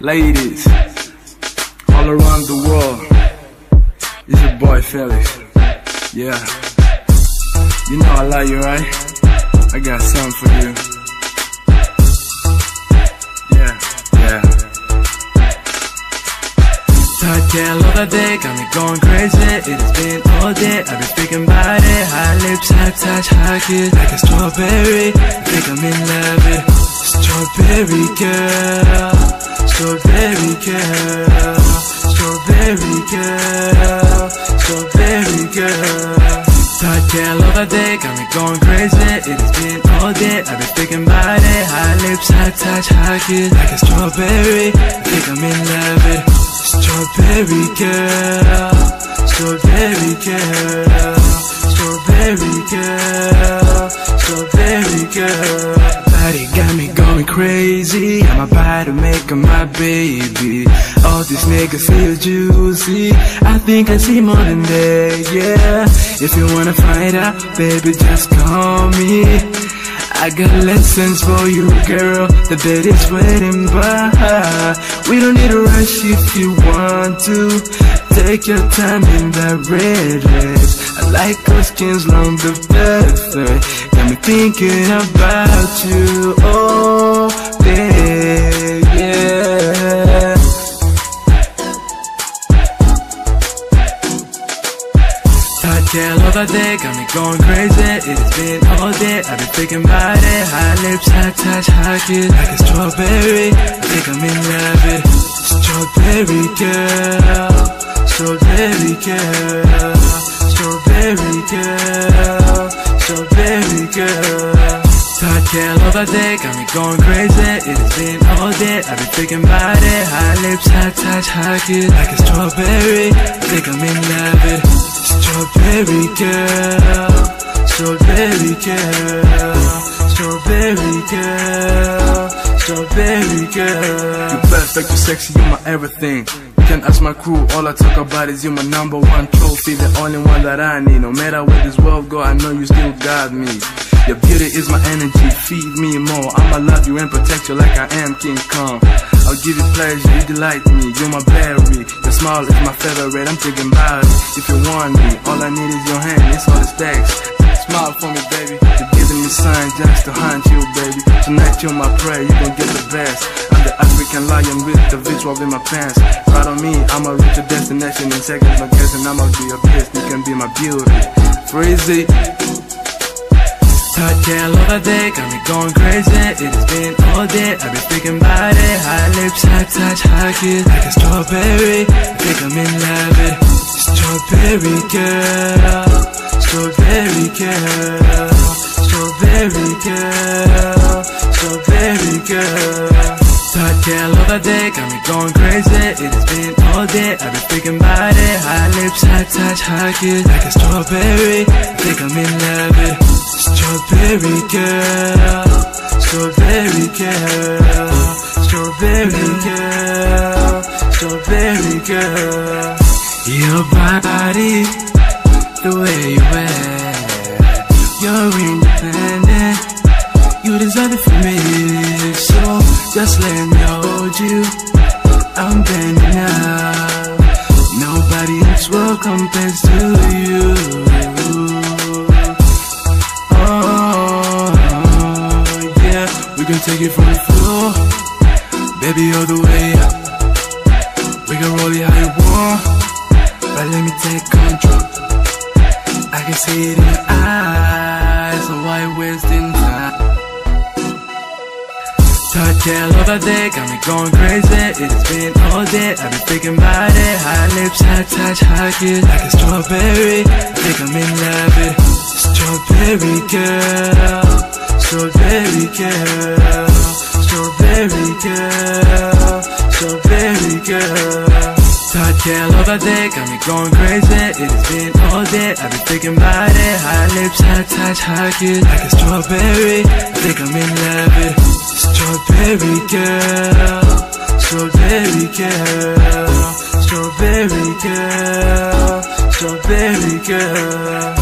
Ladies, all around the world, it's your boy Felix. Yeah, you know I love you, right? I got something for you. Yeah, yeah. Touch day, got me going crazy. It has been all day, I've been thinking about it. High lips, high touch, high kiss, like a strawberry. I think I'm in love strawberry girl, strawberry girl, strawberry girl, strawberry girl. Touch all over day, got me going crazy. It has been all day, I've been thinking about it. High lips, high touch, high kiss, like a strawberry. I think I'm in love with strawberry girl, strawberry girl, strawberry girl, strawberry girl. Crazy. I'm about to make her my baby. All these niggas feel juicy. I think I see more than they, yeah. If you wanna find out, baby, just call me. I got lessons for you, girl. The bed is waiting by. We don't need to rush if you want to. Take your time in that red dress. I like our skins long the better. Got me thinking about you, oh, Touch all over day, got me going crazy. It has been all day, I've been thinking about it. High lips, high touch, high kiss, like a strawberry. I think I'm in love with strawberry girl, strawberry girl, strawberry girl, strawberry girl. Touch all over day, got me going crazy. It has been all day, I've been thinking about it. High lips, high touch, high kiss, like a strawberry. I think I'm in love strawberry girl. You perfect, you sexy, you're my everything. You can ask my crew, all I talk about is you my number one trophy, the only one that I need. No matter where this world go, I know you still got me. Your beauty is my energy, feed me more. I'ma love you and protect you like I am King Kong. I'll give you pleasure, you delight me, you're my berry. Your smile is my favorite, I'm thinking about it. If you want me, all I need is your hand, it's all the stacks. Smile for me, baby. You're giving me signs just to hunt you, baby. Tonight you're my prey, you gon' get the best. I'm the African lion with the visual in my pants. Right on me, I'ma reach your destination in seconds. No guessing, I'ma be your best. You can be my beauty. Freezy. Touch all over day, got me going crazy. It has been all day, I've been thinking about it. High lips, high touch, high kiss, like a strawberry. I think I'm in love with strawberry girl, strawberry girl, strawberry girl, strawberry girl. Touch all over day, got me going crazy. It has been all day, I've been thinking about it. High lips, high touch, high kiss, like a strawberry. I think I'm in love with strawberry girl, strawberry girl, strawberry girl, strawberry girl. Your body, the way you wear, you're independent. You deserve it for me, so just let me hold you. I'm bending now. Nobody else will world compares to you. Oh, yeah, we can take it from the floor, baby, all the way up. We can roll it how you want, but let me take control. I can see it in your eyes, so why wasting time? Touch all over day, got me going crazy. It has been all day, I've been thinking about it. High lips, high touch, high kiss, like a strawberry. I think I'm in love with strawberry girl, strawberry girl, strawberry girl, Touch all over day, got me going crazy. It has been all day, I've been thinking about it. High lips, high touch, high kiss, like a strawberry. I think I'm in love strawberry girl, strawberry girl, strawberry girl, strawberry girl.